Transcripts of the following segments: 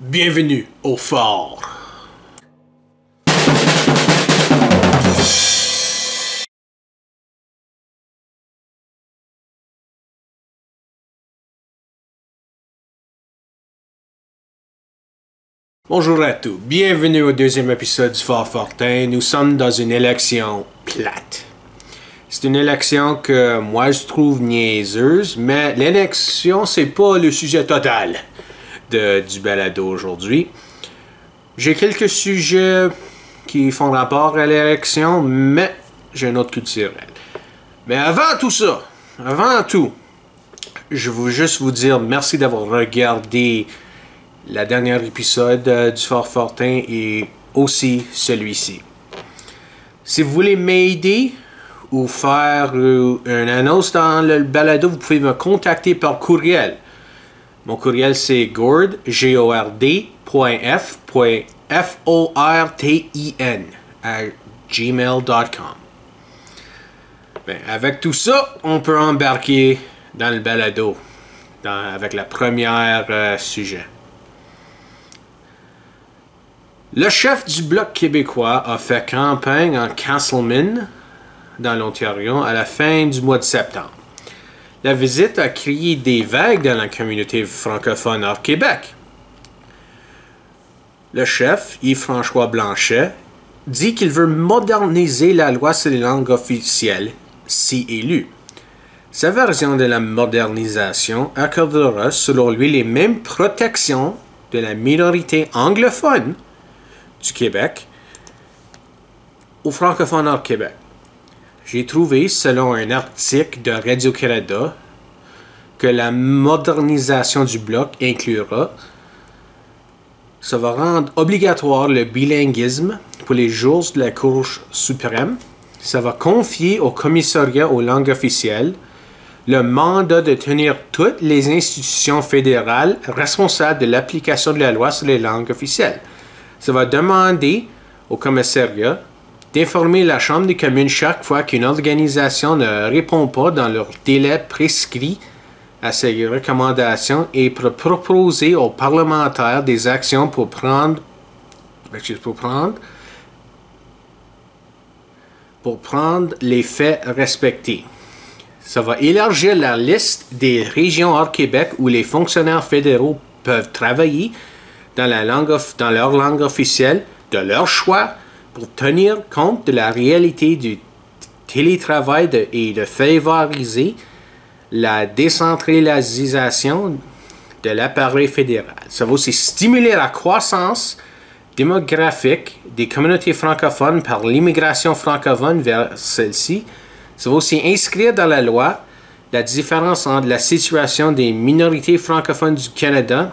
Bienvenue au fort. Bonjour à tous, bienvenue au deuxième épisode du Fort Fortin. Nous sommes dans une élection plate. C'est une élection que moi je trouve niaiseuse, mais l'élection c'est pas le sujet total de, du balado aujourd'hui. J'ai quelques sujets qui font rapport à l'élection, mais j'ai un autre culturel. Mais avant tout ça, avant tout, je veux juste vous dire merci d'avoir regardé la dernière épisode euh, du Fort Fortin et aussi celui-ci. Si vous voulez m'aider ou faire euh, une annonce dans le balado, vous pouvez me contacter par courriel. Mon courriel c'est gord, g o r d F, F O R T I N à gmail.com. Ben, avec tout ça, on peut embarquer dans le balado avec la première euh, sujet. Le chef du Bloc québécois a fait campagne en Castleman, dans l'Ontario, à la fin du mois de septembre. La visite a créé des vagues dans la communauté francophone hors Québec. Le chef, Yves-François Blanchet, dit qu'il veut moderniser la loi sur les langues officielles, si élu. Sa version de la modernisation accordera, selon lui, les mêmes protections de la minorité anglophone du Québec aux francophones hors Québec. J'ai trouvé, selon un article de Radio-Canada, que la modernisation du bloc inclura ça va rendre obligatoire le bilinguisme pour les jours de la Cour suprême. Ça va confier au commissariat aux langues officielles le mandat de tenir toutes les institutions fédérales responsables de l'application de la loi sur les langues officielles ça va demander au commissariat d'informer la Chambre des communes chaque fois qu'une organisation ne répond pas dans leur délai prescrit à ces recommandations et pour proposer aux parlementaires des actions pour prendre, pour prendre, pour prendre les faits respectés. Ça va élargir la liste des régions hors Québec où les fonctionnaires fédéraux peuvent travailler dans, la langue, dans leur langue officielle de leur choix pour tenir compte de la réalité du télétravail et de favoriser la décentralisation de l'appareil fédéral. Ça va aussi stimuler la croissance démographique des communautés francophones par l'immigration francophone vers celle-ci. Ça va aussi inscrire dans la loi la différence entre la situation des minorités francophones du Canada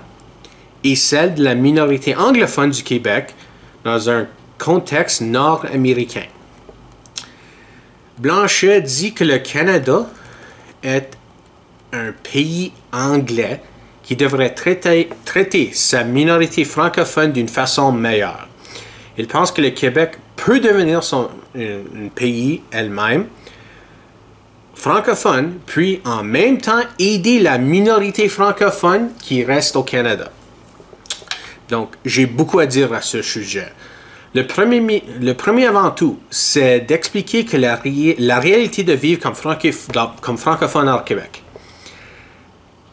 et celle de la minorité anglophone du Québec dans un contexte nord-américain. Blanchet dit que le Canada est un pays anglais qui devrait traiter, sa minorité francophone d'une façon meilleure. Il pense que le Québec peut devenir son, un pays elle-même francophone, puis en même temps aider la minorité francophone qui reste au Canada. Donc, j'ai beaucoup à dire à ce sujet. Le premier, le premier avant tout, c'est d'expliquer que la, réalité de vivre comme, comme francophone hors Québec.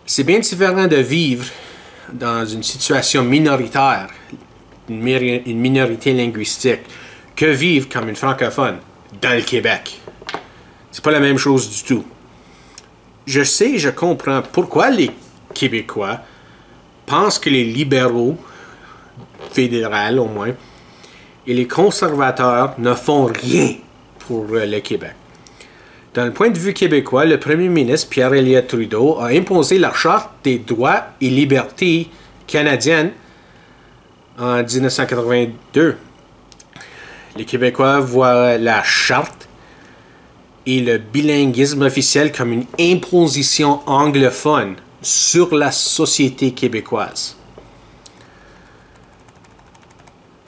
C'est bien différent de vivre dans une situation minoritaire, une, minorité linguistique, que vivre comme une francophone dans le Québec. C'est pas la même chose du tout. Je sais, je comprends pourquoi les Québécois pensent que les libéraux fédéral au moins, et les conservateurs ne font rien pour euh, le Québec. Dans le point de vue québécois, le premier ministre Pierre Elliott Trudeau a imposé la Charte des droits et libertés canadiennes en 1982. Les Québécois voient la Charte et le bilinguisme officiel comme une imposition anglophone sur la société québécoise.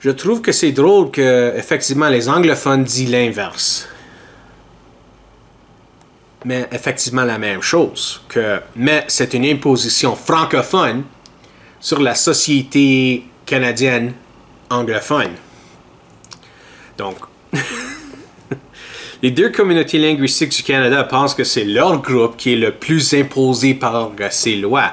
Je trouve que c'est drôle que, effectivement, les anglophones disent l'inverse. Mais effectivement, la même chose. Que, mais c'est une imposition francophone sur la société canadienne anglophone. Donc, les deux communautés linguistiques du Canada pensent que c'est leur groupe qui est le plus imposé par ces lois.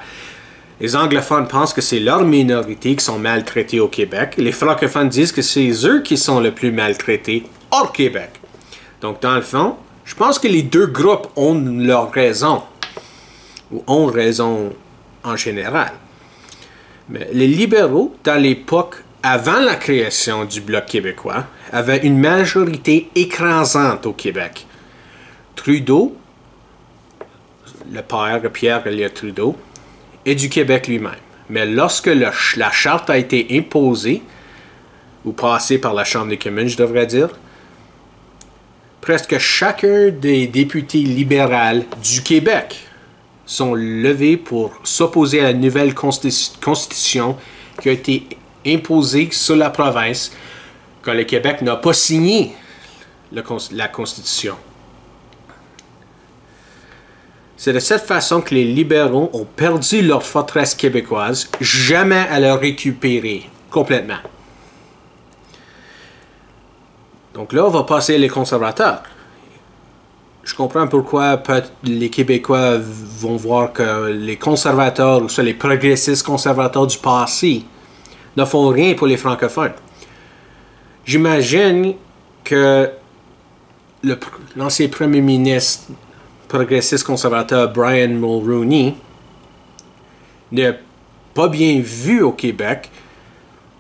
Les anglophones pensent que c'est leur minorité qui sont maltraitées au Québec. Les francophones disent que c'est eux qui sont le plus maltraités hors Québec. Donc, dans le fond, je pense que les deux groupes ont leur raison, ou ont raison en général. Mais les libéraux, dans l'époque avant la création du Bloc québécois, avaient une majorité écrasante au Québec. Trudeau, le père de Pierre Elliott Trudeau, et du Québec lui-même. Mais lorsque la charte a été imposée, ou passée par la Chambre des communes, je devrais dire, presque chacun des députés libéraux du Québec sont levés pour s'opposer à la nouvelle constitution qui a été imposée sur la province quand le Québec n'a pas signé la constitution. C'est de cette façon que les libéraux ont perdu leur forteresse québécoise, jamais à la récupérer complètement. Donc là, on va passer les conservateurs. Je comprends pourquoi les Québécois vont voir que les conservateurs, ou soit les progressistes conservateurs du passé, ne font rien pour les francophones. J'imagine que l'ancien premier ministre progressiste conservateur Brian Mulroney n'est pas bien vu au Québec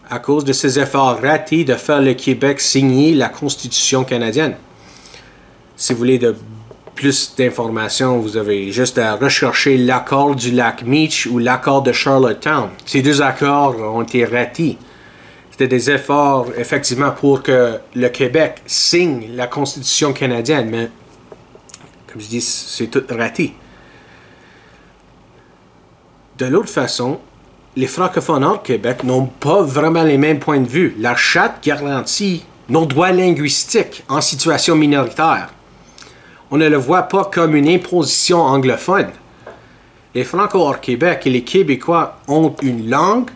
à cause de ses efforts ratés de faire le Québec signer la Constitution canadienne. Si vous voulez de plus d'informations, vous avez juste à rechercher l'accord du lac Meach ou l'accord de Charlottetown. Ces deux accords ont été ratés. C'était des efforts, effectivement, pour que le Québec signe la Constitution canadienne, mais comme je dis, c'est tout raté. De l'autre façon, les francophones hors Québec n'ont pas vraiment les mêmes points de vue. La charte garantit nos droits linguistiques en situation minoritaire. On ne le voit pas comme une imposition anglophone. Les Franco hors Québec et les Québécois ont une langue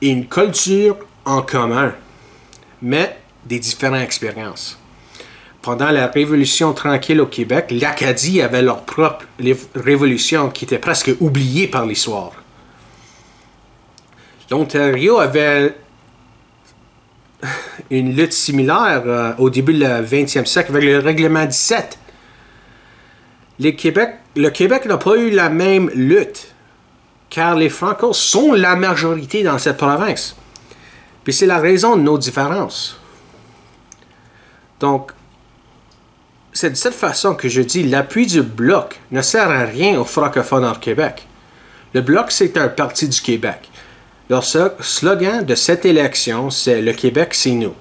et une culture en commun, mais des différentes expériences. Pendant la Révolution tranquille au Québec, l'Acadie avait leur propre révolution qui était presque oubliée par l'histoire l'Ontario avait une lutte similaire euh, au début du 20e siècle avec le règlement 17. Les Québec, le Québec n'a pas eu la même lutte, car les Franco sont la majorité dans cette province. Puis c'est la raison de nos différences. Donc, c'est de cette façon que je dis l'appui du Bloc ne sert à rien aux francophones en Québec. Le Bloc, c'est un parti du Québec. Leur slogan de cette élection, c'est Le Québec, c'est nous.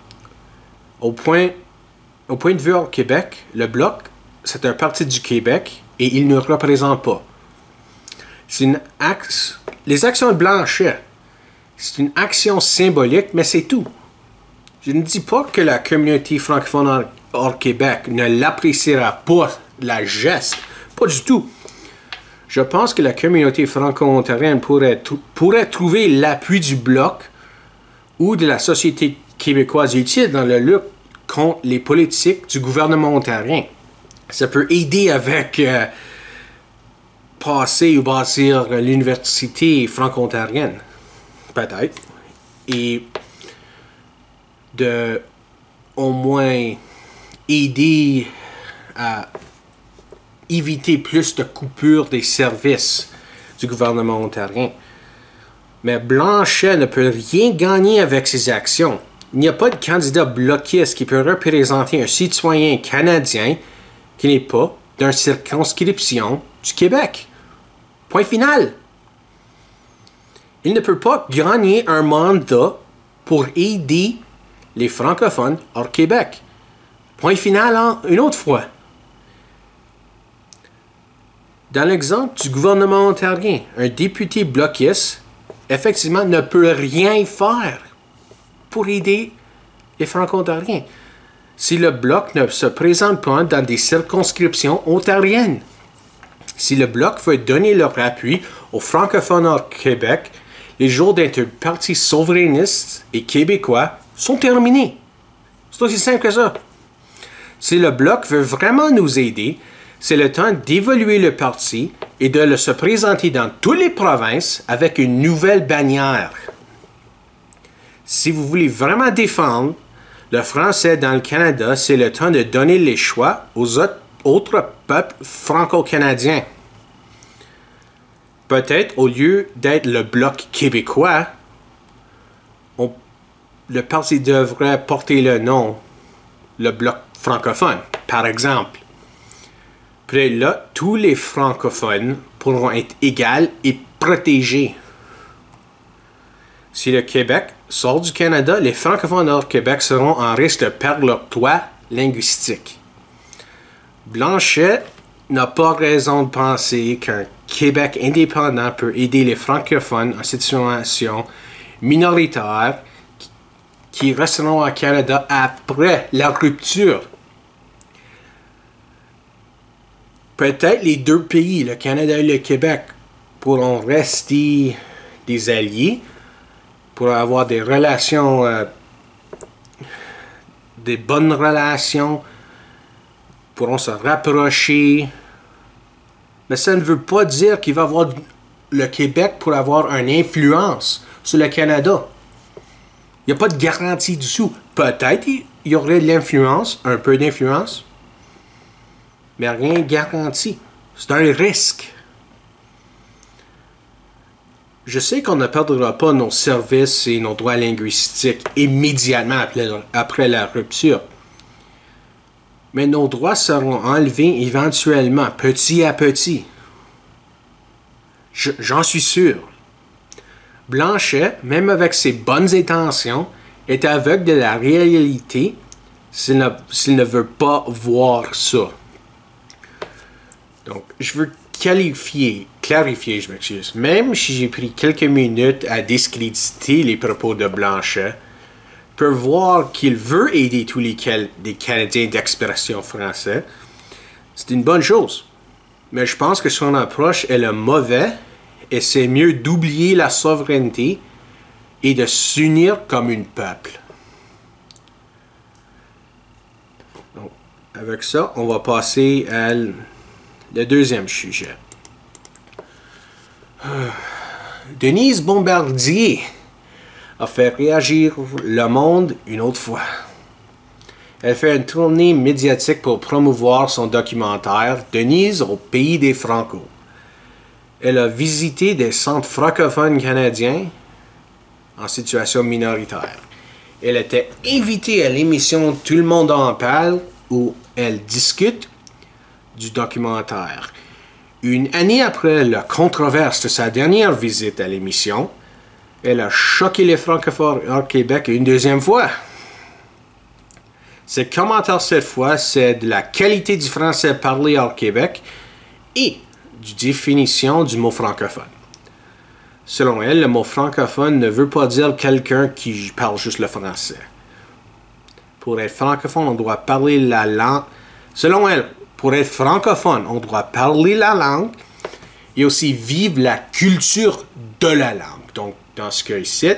Au point, au point de vue au Québec, le Bloc, c'est un parti du Québec et il ne représente pas. C'est une. Les actions de Blanchet, c'est une action symbolique, mais c'est tout. Je ne dis pas que la communauté francophone hors Québec ne l'appréciera pas, la geste. Pas du tout. Je pense que la communauté franco-ontarienne pourrait, pourrait trouver l'appui du Bloc ou de la société québécoise utile dans la lutte contre les politiques du gouvernement ontarien. Ça peut aider avec euh, passer ou bâtir l'université franco-ontarienne, peut-être, et de au moins aider à éviter plus de coupures des services du gouvernement ontarien. Mais Blanchet ne peut rien gagner avec ses actions. Il n'y a pas de candidat bloquiste qui peut représenter un citoyen canadien qui n'est pas d'une circonscription du Québec. Point final. Il ne peut pas gagner un mandat pour aider les francophones hors Québec. Point final, une autre fois. Dans l'exemple du gouvernement ontarien, un député bloquiste, effectivement, ne peut rien faire pour aider les franco-ontariens si le bloc ne se présente pas dans des circonscriptions ontariennes. Si le bloc veut donner leur appui aux francophones au Québec, les jours d'être parti souverainiste et québécois sont terminés. C'est aussi simple que ça. Si le Bloc veut vraiment nous aider, c'est le temps d'évoluer le parti et de le se présenter dans toutes les provinces avec une nouvelle bannière. Si vous voulez vraiment défendre le français dans le Canada, c'est le temps de donner les choix aux autres peuples franco-canadiens. Peut-être au lieu d'être le bloc québécois, le parti devrait porter le nom le bloc francophone, par exemple. Puis là, tous les francophones pourront être égaux et protégés. Si le Québec sort du Canada, les francophones hors Québec seront en risque de perdre leur toit linguistique. Blanchet n'a pas raison de penser qu'un Québec indépendant peut aider les francophones en situation minoritaire qui resteront au Canada après la rupture. Peut-être les deux pays, le Canada et le Québec, pourront rester des alliés, pour avoir des relations, euh, des bonnes relations, pourront se rapprocher. Mais ça ne veut pas dire qu'il va avoir le Québec pour avoir une influence sur le Canada. Il n'y a pas de garantie dessous. Peut-être il y aurait de l'influence, un peu d'influence, mais rien garanti. C'est un risque. Je sais qu'on ne perdra pas nos services et nos droits linguistiques immédiatement après la rupture. Mais nos droits seront enlevés éventuellement, petit à petit. J'en suis sûr. Blanchet, même avec ses bonnes intentions, est aveugle de la réalité s'il ne, veut pas voir ça. Donc, je veux qualifier, clarifier, je m'excuse. Même si j'ai pris quelques minutes à discréditer les propos de Blanchet, peut voir qu'il veut aider tous les, Canadiens d'expression français, c'est une bonne chose. Mais je pense que son approche est le mauvais et c'est mieux d'oublier la souveraineté et de s'unir comme un peuple. Donc, avec ça, on va passer à le deuxième sujet. Denise Bombardier a fait réagir le monde une autre fois. Elle fait une tournée médiatique pour promouvoir son documentaire Denise au pays des Franco. Elle a visité des centres francophones canadiens en situation minoritaire. Elle était invitée à l'émission Tout le monde en parle où elle discute du documentaire. Une année après la controverse de sa dernière visite à l'émission, elle a choqué les francophones hors Québec une deuxième fois. Ses commentaires cette fois, c'est de la qualité du français parlé hors Québec et du définition du mot francophone. Selon elle, le mot francophone ne veut pas dire quelqu'un qui parle juste le français. Pour être francophone, on doit parler la langue. Selon elle, pour être francophone, on doit parler la langue et aussi vivre la culture de la langue. Donc, dans ce cas ici,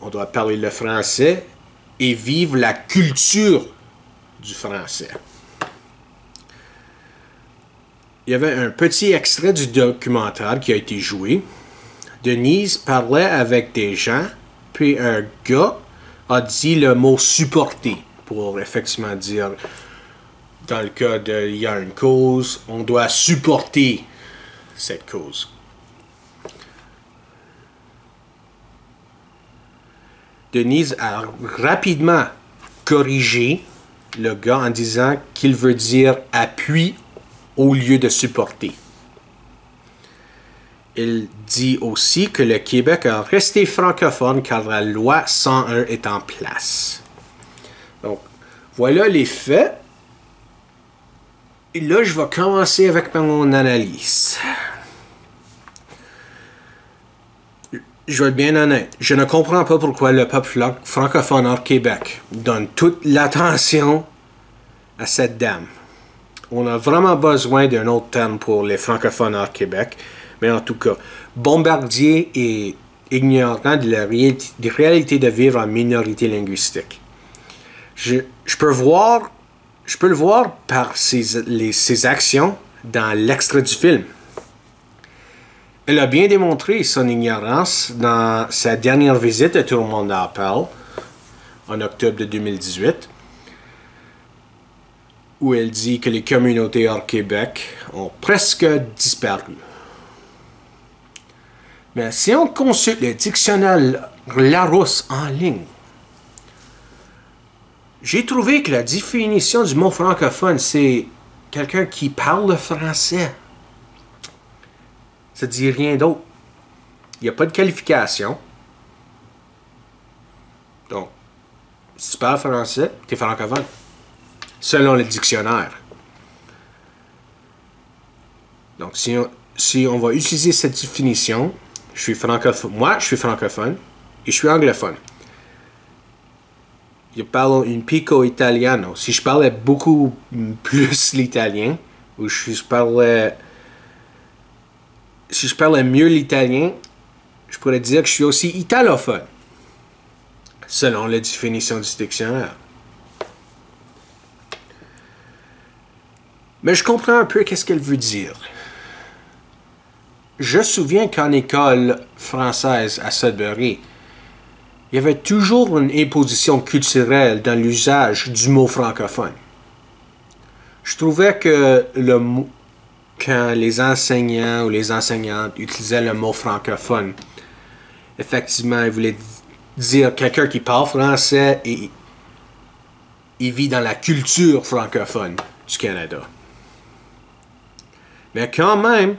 on doit parler le français et vivre la culture du français il y avait un petit extrait du documentaire qui a été joué. Denise parlait avec des gens, puis un gars a dit le mot supporter pour effectivement dire dans le cas de y a une cause, on doit supporter cette cause. Denise a rapidement corrigé le gars en disant qu'il veut dire appui au lieu de supporter. Il dit aussi que le Québec a resté francophone car la loi 101 est en place. Donc, voilà les faits. Et là, je vais commencer avec mon analyse. Je vais être bien honnête. Je ne comprends pas pourquoi le peuple francophone hors Québec donne toute l'attention à cette dame on a vraiment besoin d'un autre terme pour les francophones hors Québec. Mais en tout cas, Bombardier est ignorant de la réalité de vivre en minorité linguistique. Je, peux voir, je peux le voir par ses, les, ses actions dans l'extrait du film. Elle a bien démontré son ignorance dans sa dernière visite à Tout le monde appelle en octobre de 2018, où elle dit que les communautés hors Québec ont presque disparu. Mais si on consulte le dictionnaire Larousse en ligne, j'ai trouvé que la définition du mot francophone, c'est quelqu'un qui parle le français. Ça dit rien d'autre. Il n'y a pas de qualification. Donc, si tu parles français, tu es francophone. Selon le dictionnaire. Donc, si on, si on va utiliser cette définition, je suis francophone. Moi, je suis francophone et je suis anglophone. Je parle un pico italiano. Si je parlais beaucoup plus l'italien, ou je parlais. Si je parlais mieux l'italien, je pourrais dire que je suis aussi italophone, selon la définition du dictionnaire. Mais je comprends un peu qu'est-ce qu'elle veut dire. Je me souviens qu'en école française à Sudbury, il y avait toujours une imposition culturelle dans l'usage du mot francophone. Je trouvais que le quand les enseignants ou les enseignantes utilisaient le mot francophone, effectivement, ils voulaient dire quelqu'un qui parle français et il vit dans la culture francophone du Canada. Mais quand même,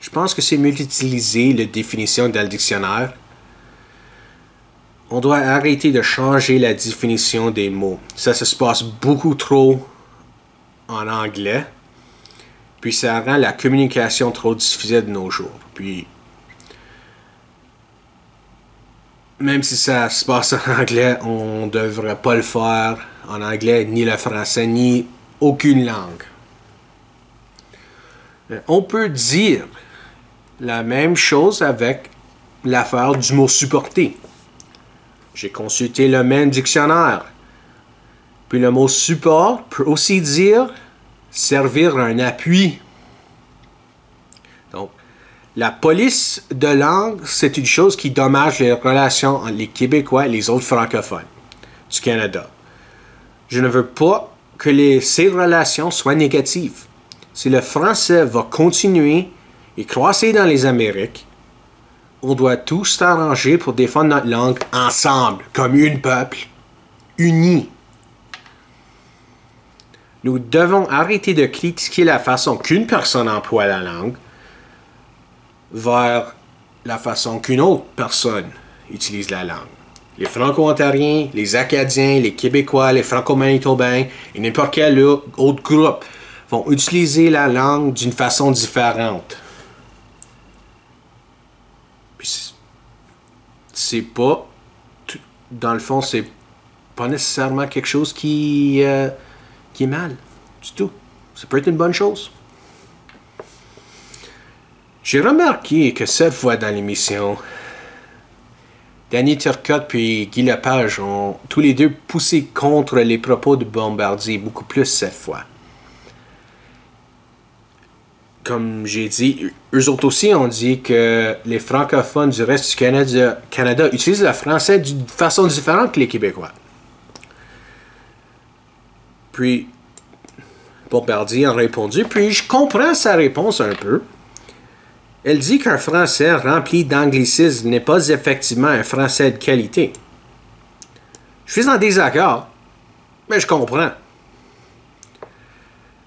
je pense que c'est mieux d'utiliser la définition dans le dictionnaire. On doit arrêter de changer la définition des mots. Ça, se passe beaucoup trop en anglais. Puis ça rend la communication trop difficile de nos jours. Puis, même si ça se passe en anglais, on ne devrait pas le faire en anglais, ni le français, ni aucune langue. On peut dire la même chose avec l'affaire du mot supporter. J'ai consulté le même dictionnaire. Puis le mot support peut aussi dire servir un appui. Donc, la police de langue, c'est une chose qui dommage les relations entre les Québécois et les autres francophones du Canada. Je ne veux pas que ces relations soient négatives. Si le français va continuer et croiser dans les Amériques, on doit tous s'arranger pour défendre notre langue ensemble, comme une peuple, unis. Nous devons arrêter de critiquer la façon qu'une personne emploie la langue vers la façon qu'une autre personne utilise la langue. Les Franco-Ontariens, les Acadiens, les Québécois, les Franco-Manitobains et n'importe quel autre groupe vont utiliser la langue d'une façon différente. C'est pas, dans le fond, c'est pas nécessairement quelque chose qui, euh, qui est mal du tout. Ça peut être une bonne chose. J'ai remarqué que cette fois dans l'émission, Danny Turcotte puis Guy Lepage ont tous les deux poussé contre les propos de Bombardier beaucoup plus cette fois comme j'ai dit, eux autres aussi ont dit que les francophones du reste du Canada, utilisent le français d'une façon différente que les Québécois. Puis, Bombardier a répondu, puis je comprends sa réponse un peu. Elle dit qu'un français rempli d'anglicisme n'est pas effectivement un français de qualité. Je suis en désaccord, mais je comprends.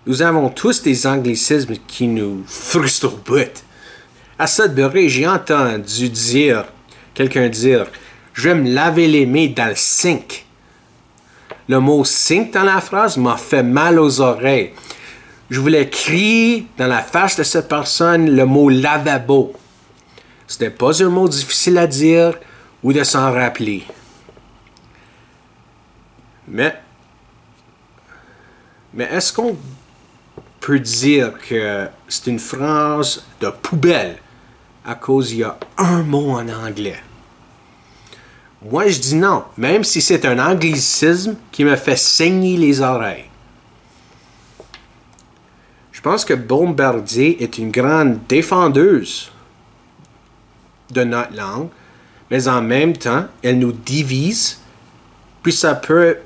Nous avons tous des anglicismes qui nous frustrent au bout. À Sudbury, j'ai entendu dire, quelqu'un dire, je vais me laver les mains dans le sink. Le mot sink dans la phrase m'a fait mal aux oreilles. Je voulais crier dans la face de cette personne le mot lavabo. Ce n'est pas un mot difficile à dire ou de s'en rappeler. Mais, mais est-ce qu'on peut dire que c'est une phrase de poubelle à cause il y a un mot en anglais. Moi, je dis non, même si c'est un anglicisme qui me fait saigner les oreilles. Je pense que Bombardier est une grande défendeuse de notre langue, mais en même temps, elle nous divise, puis ça peut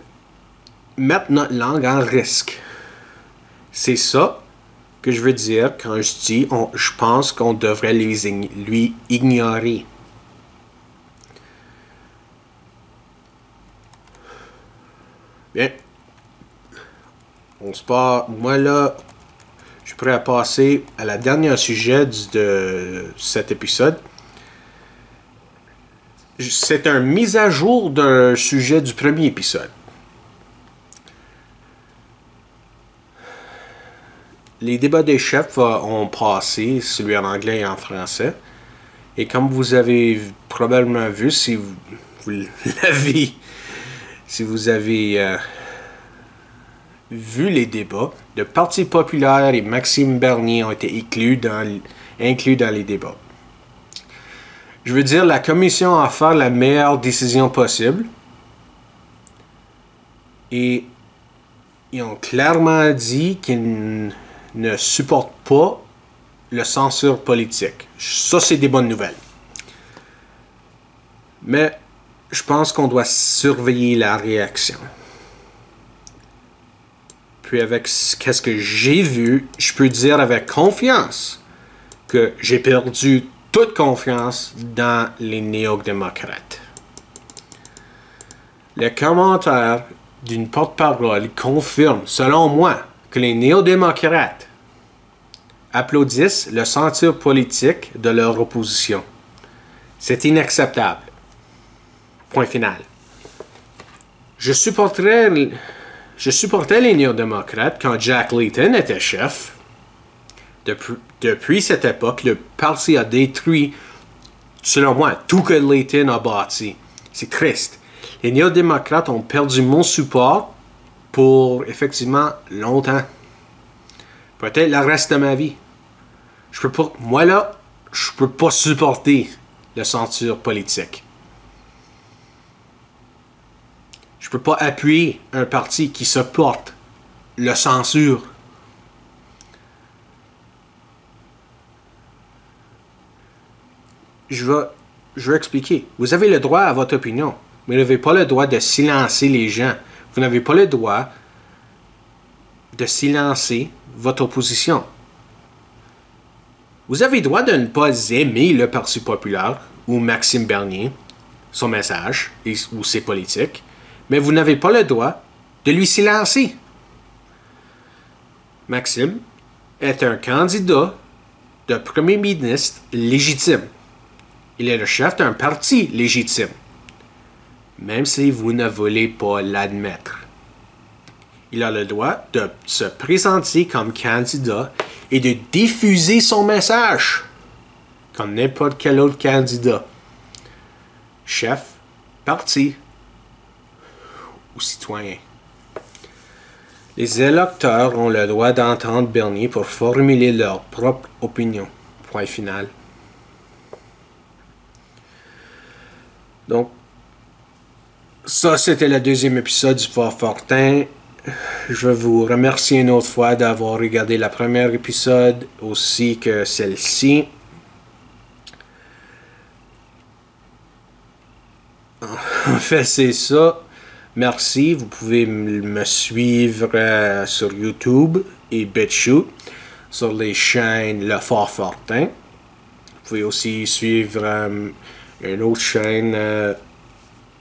mettre notre langue en risque. C'est ça que je veux dire quand je dis je pense qu'on devrait lui ignorer. Bien. On se part. Moi là, je suis prêt à passer à la dernière sujet de cet épisode. C'est un mise à jour d'un sujet du premier épisode. Les débats des chefs ont passé, celui en anglais et en français. Et comme vous avez probablement vu, si vous, l'avez, si vous avez euh, vu les débats, le Parti populaire et Maxime Bernier ont été inclus dans, inclus dans les débats. Je veux dire, la commission a fait la meilleure décision possible. Et ils ont clairement dit qu'ils ne supportent pas le censure politique. Ça, c'est des bonnes nouvelles. Mais je pense qu'on doit surveiller la réaction. Puis avec ce que j'ai vu, je peux dire avec confiance que j'ai perdu toute confiance dans les néo-démocrates. Les commentaires d'une porte-parole confirment, selon moi, que les néo-démocrates applaudissent le sentiment politique de leur opposition. C'est inacceptable. Point final. Je supporterais, je supportais les néo-démocrates quand Jack Layton était chef depuis, cette époque, le parti a détruit, selon moi, tout que Layton a bâti. C'est triste. Les néo-démocrates ont perdu mon support pour effectivement longtemps. Peut-être le reste de ma vie. Je peux pas, moi là, je peux pas supporter le censure politique. Je peux pas appuyer un parti qui supporte le censure je vais, je vais expliquer. Vous avez le droit à votre opinion, mais vous n'avez pas le droit de silencer les gens. Vous n'avez pas le droit de silencer votre opposition. Vous avez le droit de ne pas aimer le Parti populaire ou Maxime Bernier, son message ou ses politiques, mais vous n'avez pas le droit de lui silencer. Maxime est un candidat de premier ministre légitime. Il est le chef d'un parti légitime, même si vous ne voulez pas l'admettre. Il a le droit de se présenter comme candidat et de diffuser son message comme n'importe quel autre candidat. Chef, parti ou citoyen. Les électeurs ont le droit d'entendre Bernier pour formuler leur propre opinion. Point final. Donc, ça, c'était le deuxième épisode du Fort Fortin. Je vous remercier une autre fois d'avoir regardé le premier épisode aussi que celle-ci. En fait, c'est ça. Merci. Vous pouvez me suivre euh, sur YouTube et BitChute sur les chaînes Le Fort Fortin. Vous pouvez aussi suivre euh, une autre chaîne euh,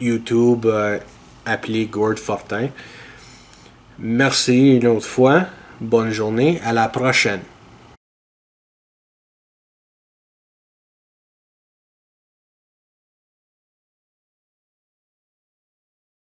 YouTube euh, appelée Gord Fortin. Merci une autre fois. Bonne journée. À la prochaine.